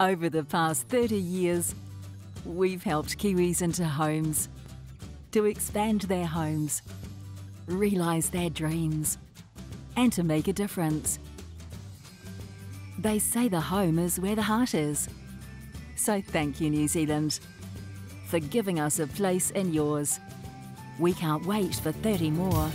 Over the past 30 years, we've helped Kiwis into homes, to expand their homes, realise their dreams, and to make a difference. They say the home is where the heart is. So thank you, New Zealand, for giving us a place in yours. We can't wait for 30 more.